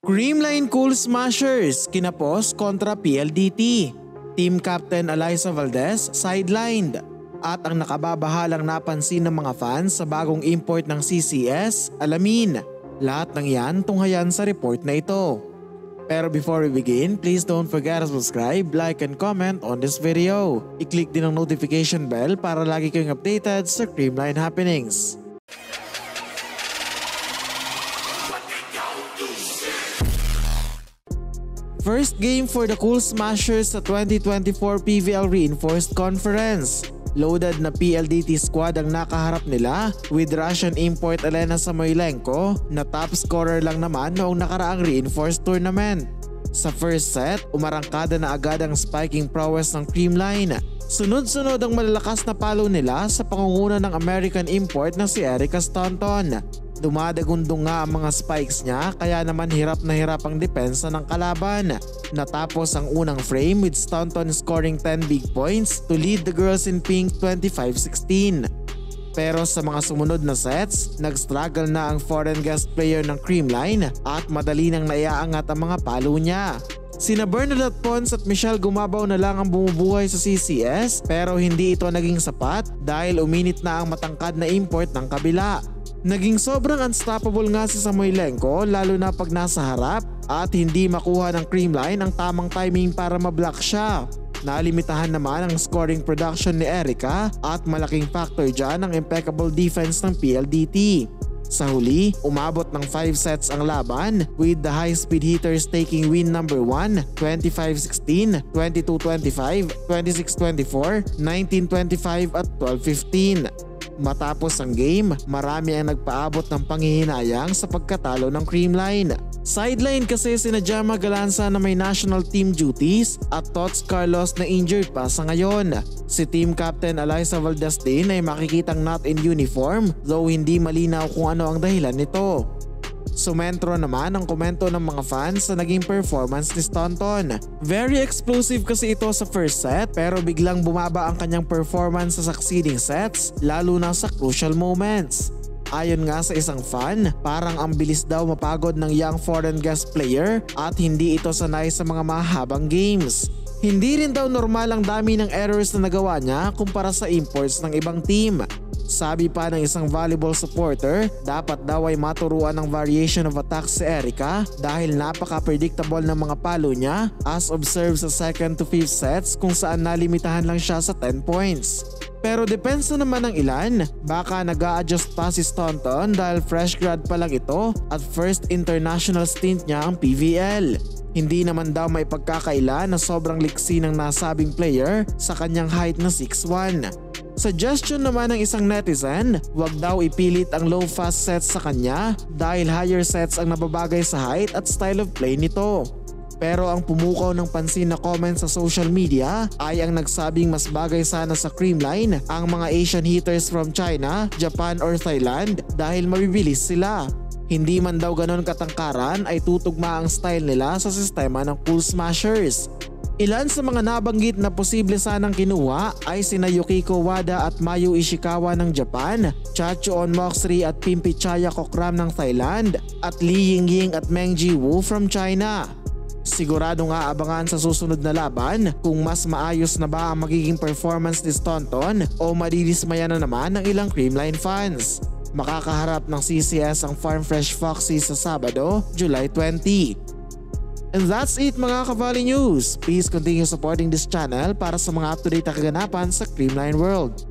Creamline Cool Smashers kinapos kontra PLDT. Team Captain Eliza Valdez sidelined. At ang nakababahalang napansin ng mga fans sa bagong import ng CCS, alamin. Lahat ng yan tunghayan sa report na ito. Pero before we begin, please don't forget to subscribe, like, and comment on this video. I-click din ang notification bell para lagi kayong updated sa Creamline happenings. First game for the Cool Smashers sa 2024 PVL Reinforced Conference. Loaded na PLDT squad ang nakaharap nila with Russian import Elena Samoylenko na top scorer lang naman noong nakaraang reinforced tournament. Sa first set, umarangkada na agad ang spiking prowess ng Creamline. Sunod-sunod ang malalakas na palo nila sa pangunguna ng American import na si Erica Stanton. Dumadagundong nga ang mga spikes niya kaya naman hirap na hirap ang depensa ng kalaban. Natapos ang unang frame with Stanton scoring 10 big points to lead the girls in pink 25-16. Pero sa mga sumunod na sets, nag-struggle na ang foreign guest player ng Creamline at madali nang naiaangat ang mga palo niya. Sina Bernadette Pons at Michelle Gumabaw na lang ang bumubuhay sa CCS pero hindi ito naging sapat dahil uminit na ang matangkad na import ng kabila. Naging sobrang unstoppable nga si Samoylenko lalo na pag nasa harap at hindi makuha ng Creamline ang tamang timing para mablock siya. Nalimitahan naman ang scoring production ni Erica at malaking factor dyan ang impeccable defense ng PLDT. Sa huli, umabot ng 5 sets ang laban with the high-speed hitters taking win number 1, 25-16, 22-25, 26-24, 19-25 at 12-15. Matapos ang game, marami ang nagpaabot ng panghihinayang sa pagkatalo ng Creamline. Sideline kasi sinadya Galanza na may national team duties at Tots Carlos na injured pa sa ngayon. Si team captain Eliza Valdez din ay makikitang not in uniform though hindi malinaw kung ano ang dahilan nito. Sumentro naman ang komento ng mga fans sa naging performance ni Stanton. Very explosive kasi ito sa first set pero biglang bumaba ang kanyang performance sa succeeding sets lalo na sa crucial moments. Ayon nga sa isang fan, parang ang bilis daw mapagod ng young foreign guest player at hindi ito sanay sa mga mahabang games. Hindi rin daw normal ang dami ng errors na nagawa niya kumpara sa imports ng ibang team. Sabi pa ng isang volleyball supporter, dapat daw ay maturuan ng variation of attack si Erica dahil napaka-predictable ng mga palo niya as observed sa second to fifth sets kung saan nalimitahan lang siya sa 10 points. Pero depensa naman ng ilan, baka nag adjust pa si Staunton dahil fresh grad pa lang ito at first international stint niya ang PVL. Hindi naman daw may pagkakaila na sobrang liksi ng nasabing player sa kanyang height na 6'1". Suggestion naman ng isang netizen, wag daw ipilit ang low fast sets sa kanya dahil higher sets ang nababagay sa height at style of play nito. Pero ang pumukaw ng pansin na comment sa social media ay ang nagsabing mas bagay sana sa creamline ang mga Asian hitters from China, Japan or Thailand dahil mabibilis sila. Hindi man daw ganon katangkaran ay tutugma ang style nila sa sistema ng Cool Smashers. Ilan sa mga nabanggit na posible sanang kinuha ay sina Yukiko Wada at Mayu Ishikawa ng Japan, Chachuon Moxri at Pimpi Chaya Kokram ng Thailand, at Li Yingying at Meng Jiwoo from China. Sigurado nga abangan sa susunod na laban kung mas maayos na ba ang magiging performance ni Staunton o madidismaya na naman ng ilang Creamline fans. Makakaharap ng CCS ang Farm Fresh Foxy sa Sabado, July 20. And that's it mga Kavali News. Please continue supporting this channel para sa mga up-to-date na kaganapan sa Creamline World.